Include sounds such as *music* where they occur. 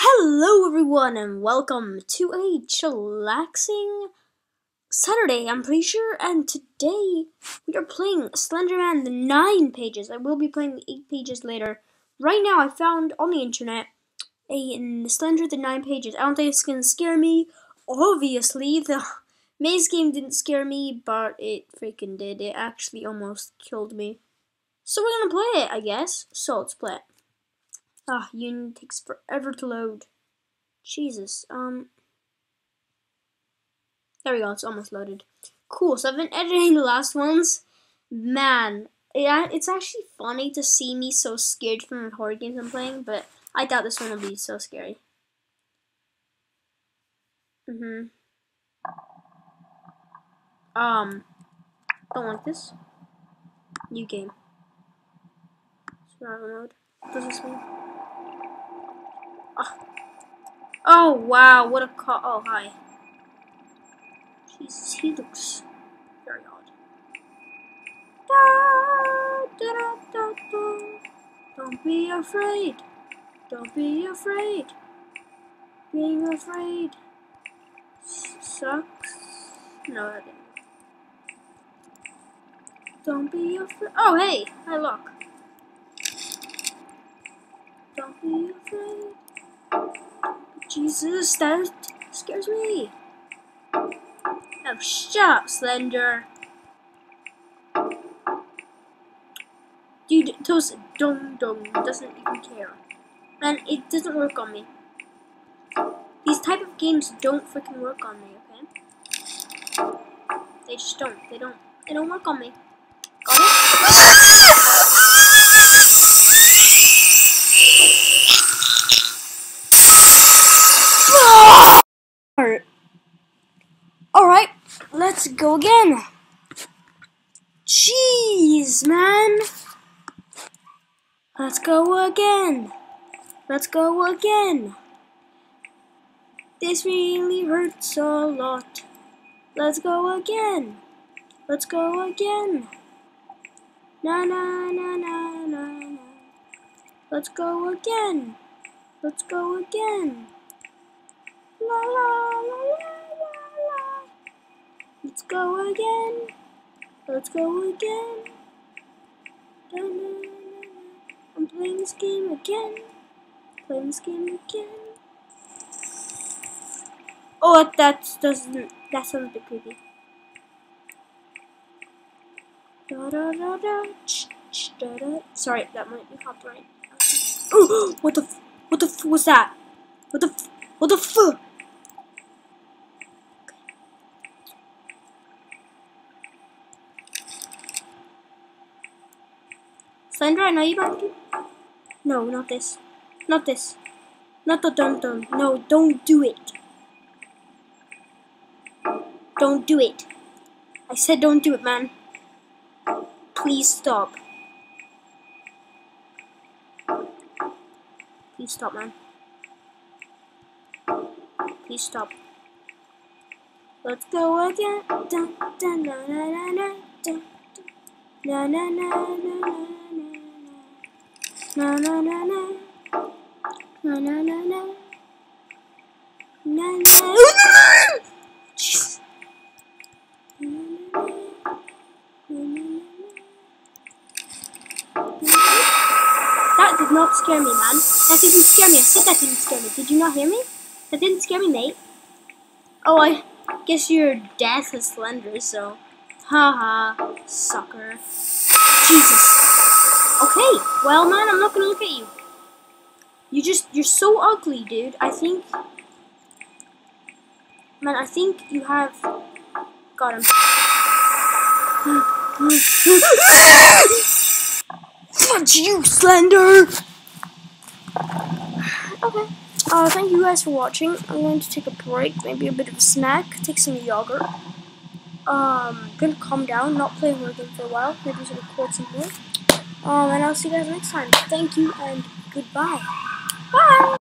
Hello, everyone, and welcome to a chillaxing Saturday, I'm pretty sure. And today we are playing Slenderman the 9 pages. I will be playing the 8 pages later. Right now, I found on the internet a Slender the 9 pages. I don't think it's to scare me. Obviously, the *laughs* maze game didn't scare me, but it freaking did. It actually almost killed me. So we're to play it, I guess. So let's play it. Ah, Unity takes forever to load. Jesus. Um. There we go. It's almost loaded. Cool. So I've been editing the last ones. Man, yeah, it's actually funny to see me so scared from the horror games I'm playing, but I doubt this one will be so scary. Mm-hmm. Um. Don't like this. New game. Survival mode. What does this mean? Oh, oh wow, what a car. Oh, hi. Jesus, he looks very odd. Da, da, da, da, Don't be afraid. Don't be afraid. Being afraid sucks. No, I didn't. Don't be afraid. Oh, hey, hi, look. Don't be afraid. Jesus, that scares me. Oh, shut up, Slender. Dude, Toast Dum Dum doesn't even care. Man, it doesn't work on me. These type of games don't freaking work on me, okay? They just don't. They don't. They don't work on me. Got it? Alright, let's go again. Jeez, man. Let's go again. Let's go again. This really hurts a lot. Let's go again. Let's go again. Na na na na na na. Let's go again. Let's go again. La la Let's go again. Let's go again. Da, na, na, na. I'm playing this game again. Playing this game again. Oh, that doesn't. That sounds a bit creepy. Da, da, da, da, ch, ch, da, da. Sorry, that might be copyright. Oh, *gasps* what the? F what the? F was that? What the? F what the? F Sandra, I know you about. No, not this. Not this. Not the dum dum. No, don't do it. Don't do it. I said don't do it, man. Please stop. Please stop, man. Please stop. Let's go again. Dun, dun, na, na, na, na, dun, dun. Na, na, na, na, na, na, na, na, na, na. Na, na, na, na. Na, na. Jeez. That did not scare me, man. That didn't scare me. I said that didn't scare me. Did you not hear me? That didn't scare me, mate. Oh, I guess you're death is slender, so. Haha, -ha, sucker. Jesus. Okay, well, man, I'm not gonna look at you. You just, you're so ugly, dude. I think. Man, I think you have. Got him. Fudge you, Slender! Okay. Uh, thank you guys for watching. I'm going to take a break, maybe a bit of a snack, take some yogurt. Um, gonna calm down, not play game for a while, maybe just record some more. Um, and I'll see you guys next time. Thank you and goodbye. Bye!